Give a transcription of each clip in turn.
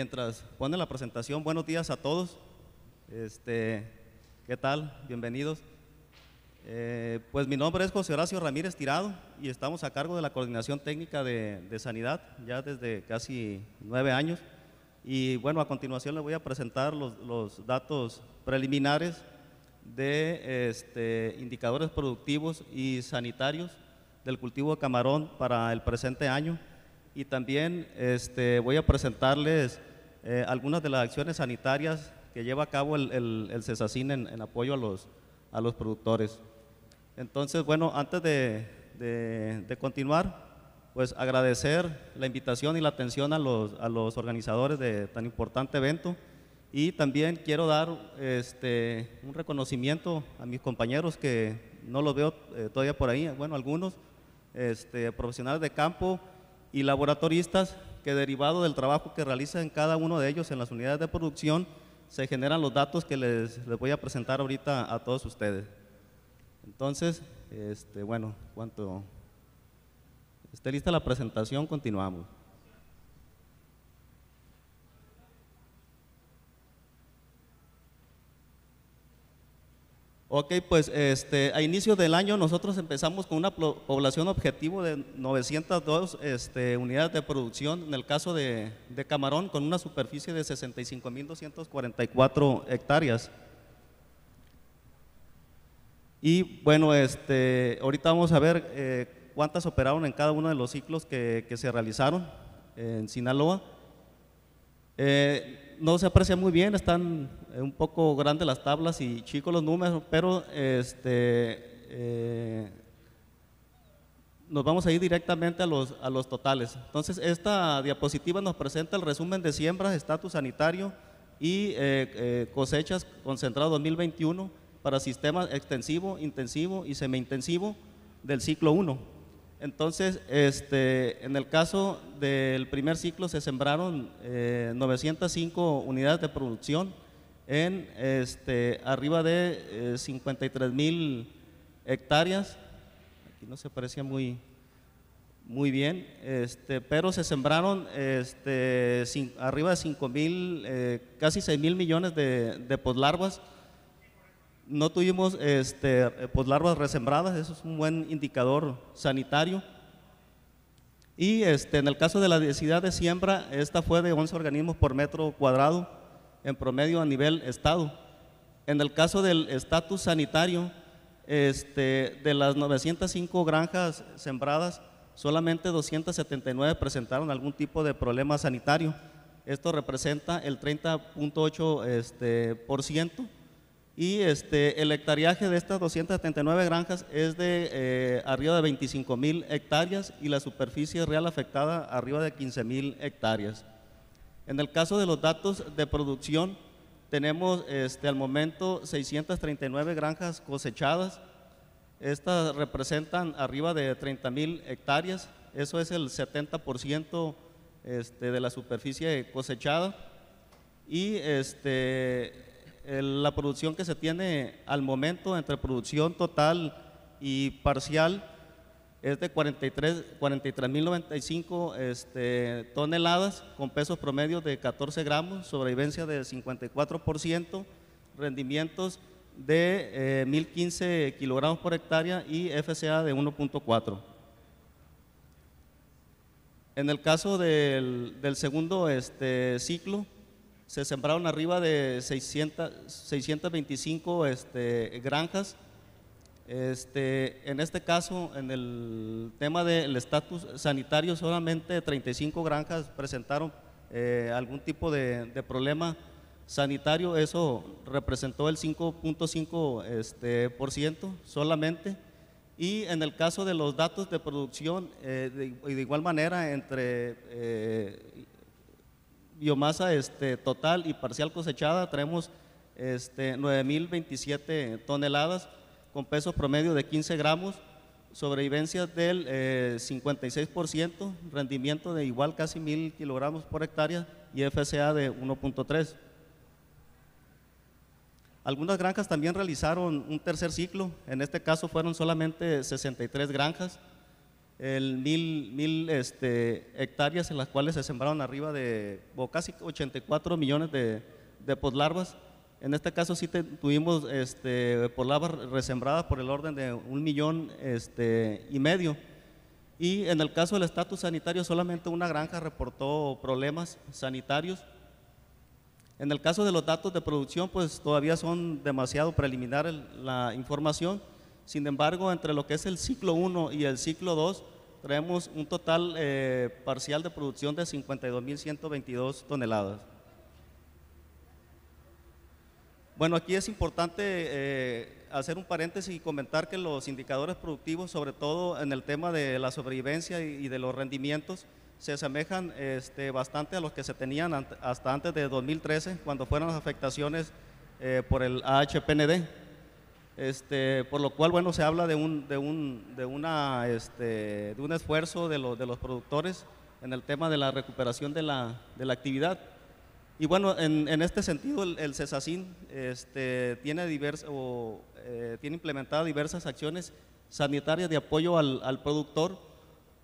mientras pone la presentación, buenos días a todos. Este, ¿Qué tal? Bienvenidos. Eh, pues mi nombre es José Horacio Ramírez Tirado y estamos a cargo de la coordinación técnica de, sanidad ya desde casi nueve años. Y bueno, a continuación les voy a presentar los, los datos preliminares de este, indicadores productivos y sanitarios del cultivo de camarón para el presente año. Y también este, voy a presentarles eh, algunas de las acciones sanitarias que lleva a cabo el, el, el CESACIN en, en apoyo a los, a los productores. Entonces, bueno, antes de, de, de, continuar, pues agradecer la invitación y la atención a los, a los organizadores de tan importante evento y también quiero dar este, un reconocimiento a mis compañeros que no los veo eh, todavía por ahí, bueno, algunos este, profesionales de campo y laboratoristas que derivado del trabajo que realizan cada uno de ellos en las unidades de producción, se generan los datos que les, les voy a presentar ahorita a todos ustedes. Entonces, este, bueno, cuanto esté lista la presentación, continuamos. Ok, pues este, a inicio del año nosotros empezamos con una población objetivo de 902 este, unidades de producción, en el caso de, de Camarón, con una superficie de 65.244 hectáreas. Y bueno, este, ahorita vamos a ver eh, cuántas operaron en cada uno de los ciclos que, que se realizaron en Sinaloa. Eh, no se aprecia muy bien, están un poco grandes las tablas y chicos los números, pero este, eh, nos vamos a ir directamente a los, a los totales. Entonces, esta diapositiva nos presenta el resumen de siembras, estatus sanitario y eh, eh, cosechas concentrado 2021 para sistemas extensivo, intensivo y semi-intensivo del ciclo 1. Entonces, este, en el caso del primer ciclo se sembraron eh, 905 unidades de producción en este, arriba de eh, 53 mil hectáreas. Aquí no se parecía muy, muy bien, este, pero se sembraron este, arriba de 5 mil, eh, casi 6 mil millones de, de poslarvas no tuvimos este, pues larvas resembradas, eso es un buen indicador sanitario. Y este, en el caso de la densidad de siembra, esta fue de 11 organismos por metro cuadrado en promedio a nivel estado. En el caso del estatus sanitario, este, de las 905 granjas sembradas, solamente 279 presentaron algún tipo de problema sanitario. Esto representa el 30.8%. Este, por ciento y este, el hectariaje de estas 279 granjas es de eh, arriba de 25 mil hectáreas y la superficie real afectada arriba de 15 mil hectáreas. En el caso de los datos de producción, tenemos este, al momento 639 granjas cosechadas. Estas representan arriba de 30 mil hectáreas. Eso es el 70% este, de la superficie cosechada. Y este, la producción que se tiene al momento entre producción total y parcial es de 43.095 este, toneladas con pesos promedios de 14 gramos, sobrevivencia de 54%, rendimientos de eh, 1.015 kilogramos por hectárea y FCA de 1.4. En el caso del, del segundo este, ciclo, se sembraron arriba de 600, 625 este, granjas. Este, en este caso, en el tema del estatus sanitario, solamente 35 granjas presentaron eh, algún tipo de, problema sanitario. Eso representó el 5.5% este, por ciento solamente. Y en el caso de los datos de producción, eh, de, de, igual manera, entre eh, biomasa este, total y parcial cosechada traemos este, 9.027 toneladas con peso promedio de 15 gramos, sobrevivencia del eh, 56%, rendimiento de igual casi 1.000 kilogramos por hectárea y FCA de 1.3. Algunas granjas también realizaron un tercer ciclo, en este caso fueron solamente 63 granjas, el mil, mil este, hectáreas en las cuales se sembraron arriba de o casi 84 millones de, de poslarvas. En este caso sí tuvimos este, poslarvas resembradas por el orden de un millón este, y medio. Y en el caso del estatus sanitario solamente una granja reportó problemas sanitarios. En el caso de los datos de producción, pues todavía son demasiado preliminar la información. Sin embargo, entre lo que es el ciclo 1 y el ciclo 2, traemos un total eh, parcial de producción de 52.122 toneladas. Bueno, aquí es importante eh, hacer un paréntesis y comentar que los indicadores productivos, sobre todo en el tema de la sobrevivencia y, de los rendimientos, se asemejan este, bastante a los que se tenían hasta antes de 2013, cuando fueron las afectaciones eh, por el AHPND. Este, por lo cual, bueno, se habla de un, de un, de una, este, de un esfuerzo de, de los productores en el tema de la recuperación de la, de la actividad. Y bueno, en, en este sentido, el, el CESACIN este, tiene, divers, eh, tiene diversas acciones sanitarias de apoyo al, al productor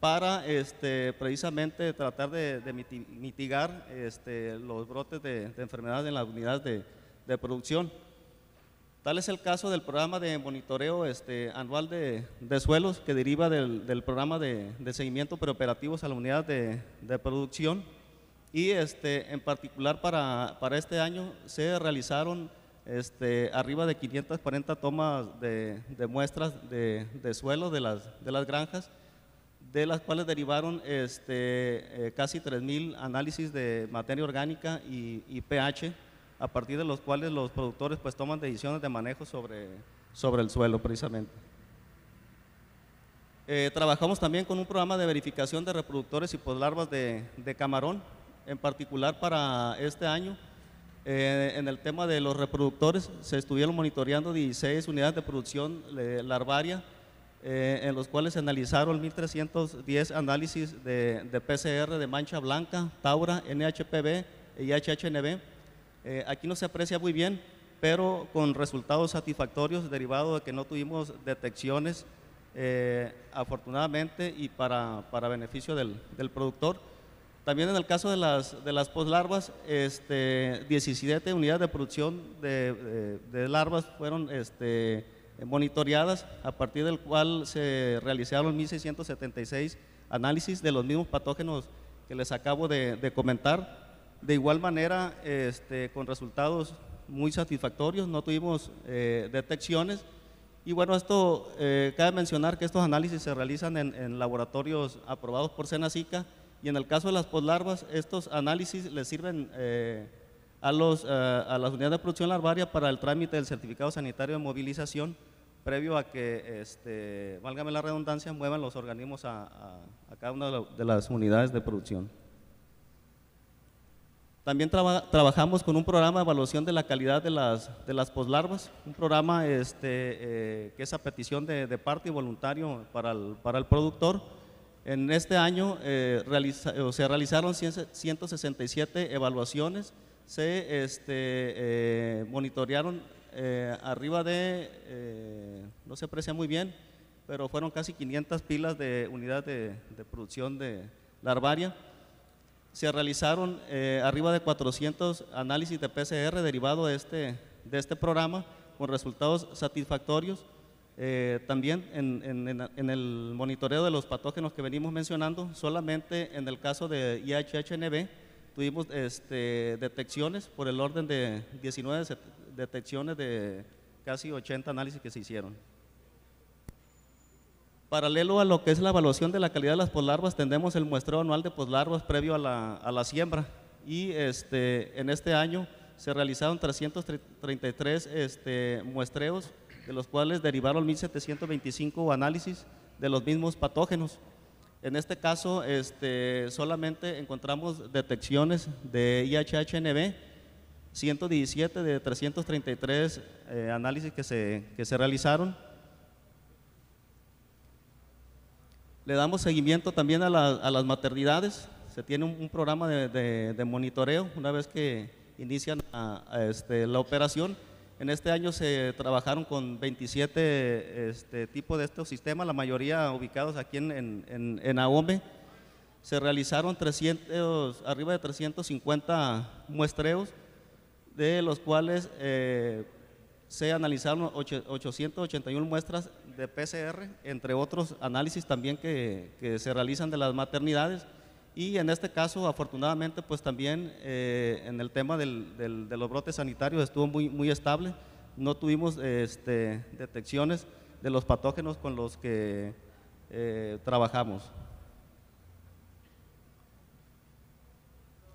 para este, precisamente tratar de, mitigar los brotes de, de, enfermedades en las unidades de, de producción. Tal es el caso del programa de monitoreo este, anual de, suelos que deriva del, programa de, de, seguimiento preoperativos a la unidad de, producción. Y este, en particular para, para este año se realizaron este, arriba de 540 tomas de, muestras de, suelo de las, de las granjas, de las cuales derivaron este, eh, casi 3.000 análisis de materia orgánica y pH a partir de los cuales los productores pues toman decisiones de manejo sobre, sobre el suelo precisamente. Eh, trabajamos también con un programa de verificación de reproductores y poslarvas de, de camarón, en particular para este año. Eh, en el tema de los reproductores se estuvieron monitoreando 16 unidades de producción larvaria, eh, en los cuales se analizaron 1.310 análisis de, PCR de mancha blanca, taura, NHPV y HHNB eh, aquí no se aprecia muy bien, pero con resultados satisfactorios derivados de que no tuvimos detecciones, eh, afortunadamente, y para, para beneficio del, del, productor. También en el caso de las, de las poslarvas, este, 17 unidades de producción de, larvas fueron este, monitoreadas, a partir del cual se realizaron 1.676 análisis de los mismos patógenos que les acabo de comentar de igual manera, este, con resultados muy satisfactorios, no tuvimos eh, detecciones. Y bueno, esto eh, cabe mencionar que estos análisis se realizan en, laboratorios aprobados por Senacica y en el caso de las poslarvas, estos análisis les sirven eh, a, las unidades de producción larvaria para el trámite del certificado sanitario de movilización previo a que, este, válgame la redundancia, muevan los organismos a, a cada una de las unidades de producción. También traba, trabajamos con un programa de evaluación de la calidad de las, de las poslarvas, un programa este, eh, que es a petición de, parte y voluntario para el, para el productor. En este año eh, se realizaron 167 evaluaciones, se este, eh, monitorearon arriba de, no se aprecia muy bien, pero fueron casi 500 pilas de unidad de, de producción de larvaria se realizaron eh, arriba de 400 análisis de PCR derivado de este, de este programa con resultados satisfactorios. Eh, también en, en, en, el monitoreo de los patógenos que venimos mencionando, solamente en el caso de IHHNB tuvimos este, detecciones por el orden de 19 detecciones de casi 80 análisis que se hicieron. Paralelo a lo que es la evaluación de la calidad de las poslarvas, tendremos el muestreo anual de poslarvas previo a la, a la siembra y este, en este año se realizaron 333 este, muestreos, de los cuales derivaron 1.725 análisis de los mismos patógenos. En este caso, este, solamente encontramos detecciones de IHHNB, 117 de 333 eh, análisis que se, que se realizaron Le damos seguimiento también a, la, a las maternidades. Se tiene un, programa de, monitoreo una vez que inician este, la operación En este año se trabajaron con 27 este, tipos de estos sistemas, la mayoría ubicados aquí en, en, en, AOME. Se realizaron 300, arriba de 350 muestreos, de los cuales eh, se analizaron 881 muestras de PCR, entre otros análisis también que, se realizan de las maternidades. Y en este caso, afortunadamente, pues también eh, en el tema de los brotes sanitarios estuvo muy, muy estable. No tuvimos este, detecciones de los patógenos con los que eh, trabajamos.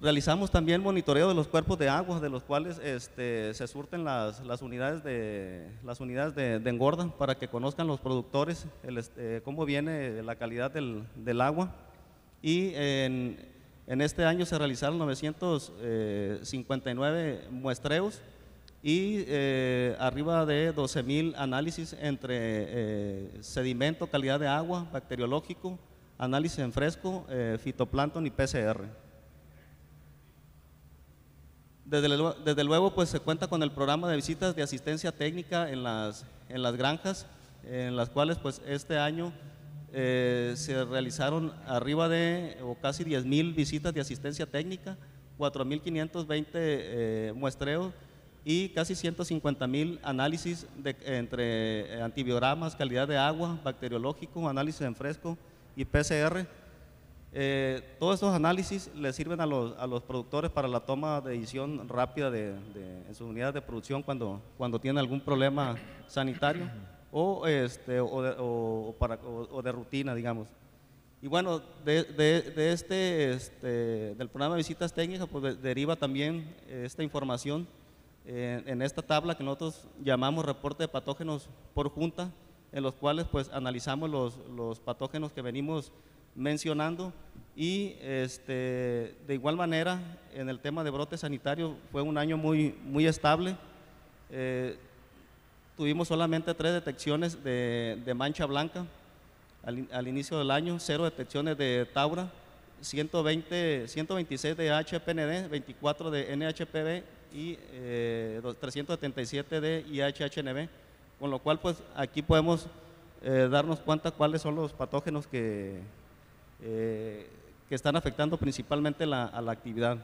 Realizamos también monitoreo de los cuerpos de agua, de los cuales este, se surten las, las, unidades, de, las unidades de, de, engorda para que conozcan los productores el, este, cómo viene la calidad del, del agua y en, en, este año se realizaron 959 muestreos y eh, arriba de 12 mil análisis entre eh, sedimento, calidad de agua, bacteriológico, análisis en fresco, eh, fitoplancton y PCR. Desde, luego, pues se cuenta con el programa de visitas de asistencia técnica en las, en las granjas, en las cuales pues este año eh, se realizaron arriba de o casi 10 mil visitas de asistencia técnica, 4.520 eh, muestreos y casi 150 mil análisis de, entre eh, antibiogramas, calidad de agua, bacteriológico, análisis en fresco y PCR. Eh, todos estos análisis le sirven a los, a los, productores para la toma de decisión rápida de, de, en sus unidades de producción cuando, cuando tienen algún problema sanitario o, este, o, de, o, para, o de rutina, digamos. Y bueno, de, de, este, este, del programa de visitas técnicas, pues de, deriva también esta información eh, en esta tabla que nosotros llamamos reporte de patógenos por junta, en los cuales pues analizamos los, los patógenos que venimos mencionando y este, de igual manera en el tema de brote sanitario fue un año muy, muy estable. Eh, tuvimos solamente tres detecciones de, mancha blanca al, al, inicio del año, cero detecciones de taura, 120, 126 de HPND, 24 de NHPV y eh, 377 de IHHNB, con lo cual pues aquí podemos eh, darnos cuenta cuáles son los patógenos que, eh, que están afectando principalmente la, a la actividad.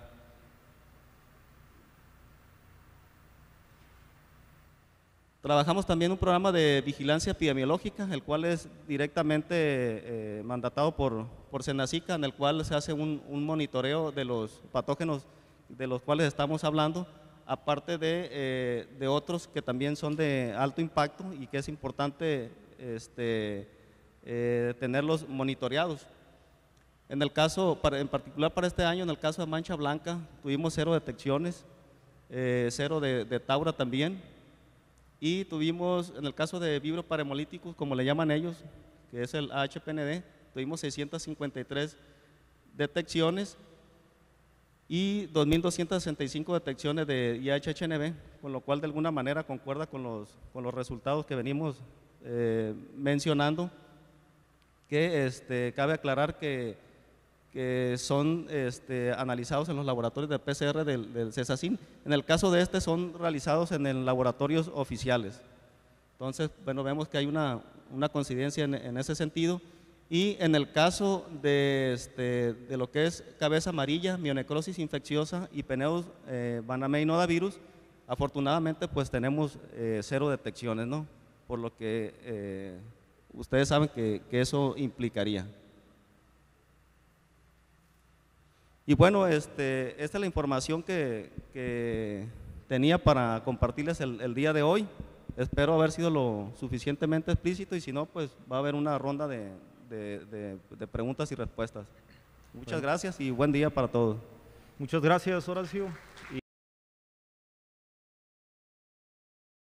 Trabajamos también un programa de vigilancia epidemiológica, el cual es directamente eh, mandatado por, por Senacica, en el cual se hace un, monitoreo de los patógenos de los cuales estamos hablando, aparte de, eh, de, otros que también son de alto impacto y que es importante este, tenerlos monitoreados. En el caso, en particular para este año, en el caso de mancha blanca, tuvimos cero detecciones, eh, cero de, taura también, y tuvimos, en el caso de vibro parahemolíticos, como le llaman ellos, que es el HPND, tuvimos 653 detecciones y 2.265 detecciones de IHHNB, con lo cual de alguna manera concuerda con los, con los resultados que venimos eh, mencionando, que este, cabe aclarar que que son este, analizados en los laboratorios de PCR del, del CESACIN. En el caso de este son realizados en el laboratorios oficiales. Entonces, bueno, vemos que hay una, una coincidencia en, en, ese sentido. Y en el caso de, este, de, lo que es cabeza amarilla, mionecrosis infecciosa y peneus eh, nodavirus, afortunadamente pues tenemos eh, cero detecciones, ¿no? Por lo que eh, ustedes saben que, que eso implicaría. Y bueno, este, esta es la información que, que tenía para compartirles el, el, día de hoy. Espero haber sido lo suficientemente explícito y si no, pues va a haber una ronda de, de, de, de preguntas y respuestas. Muchas bueno. gracias y buen día para todos. Muchas gracias, Horacio.